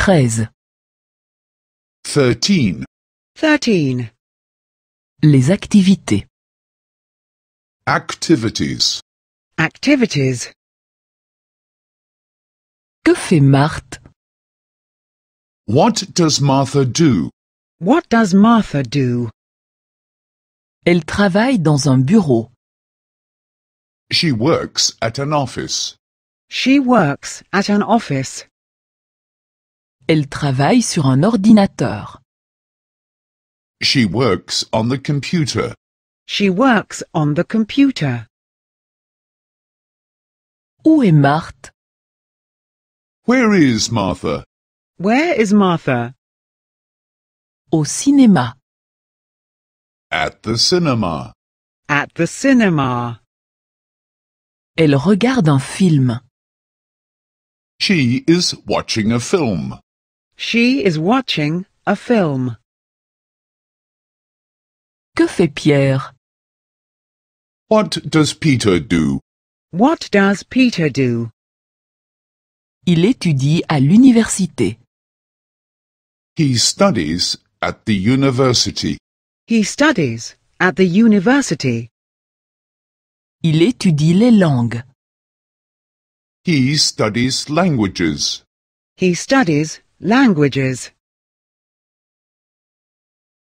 Treize. thirteen, thirteen, Les activités. activities. activities. Que fait Marthe What does Martha do? What does Martha do? Elle travaille dans un bureau. She works at an office. She works at an office. Elle travaille sur un ordinateur. She works on the computer. She works on the computer. Où est Marthe Where is Martha? Where is Martha? Au cinéma. At the cinema. At the cinema. Elle regarde un film. She is watching a film. She is watching a film. Que fait Pierre What does Peter do? What does Peter do? Il étudie à l'université. He studies at the university. He studies at the university. Il étudie les langues. He studies languages. He studies languages.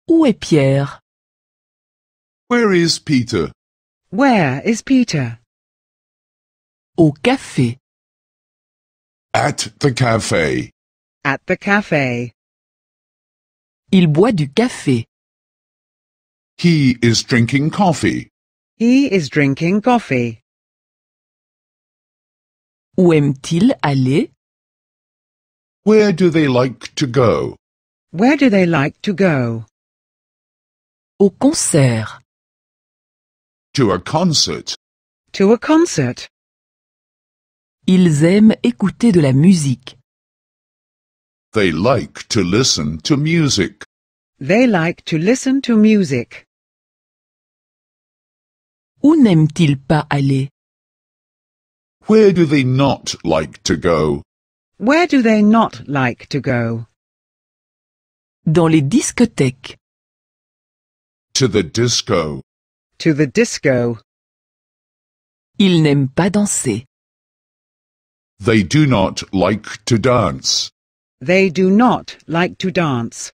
Où est Pierre Where is Peter? Where is Peter? Au café. At the cafe. At the cafe. Il boit du café. He is drinking coffee. He is drinking coffee. Où aime-t-il aller Where do they like to go? Where do they like to go? Au concert. To a concert. To a concert. Ils aiment écouter de la musique. They like to listen to music. They like to listen to music. Où n'aiment-ils pas aller Where do they not like to go? Where do they not like to go? Dans les discothèques. To the disco. To the disco. Ils n'aiment pas danser. They do not like to dance. They do not like to dance.